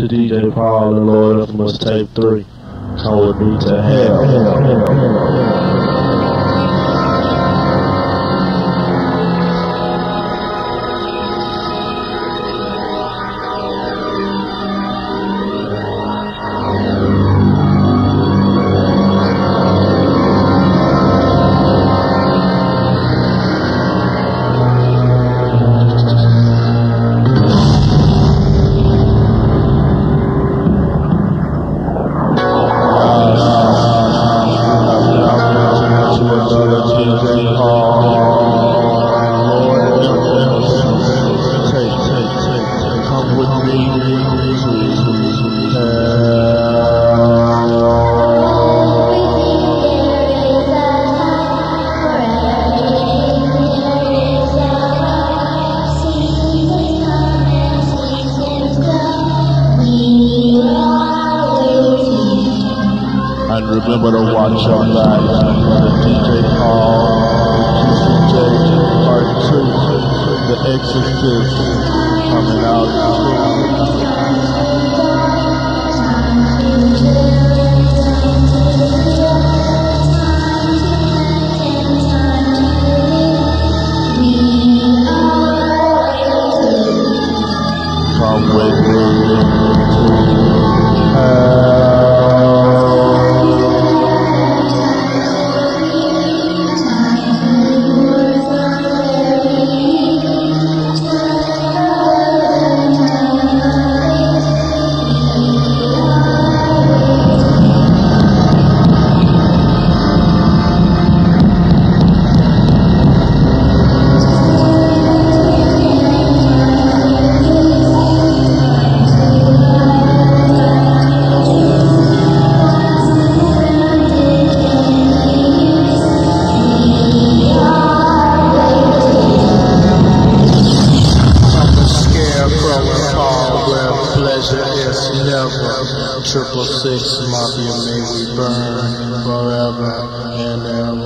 to DJ Paul and Lord Infamous Tape 3. Come with me to hell. Remember to watch your back DJ Paul, Exorcist, coming out. Come with me Paul where pleasure is never. Triple six mafia may we burn forever and ever.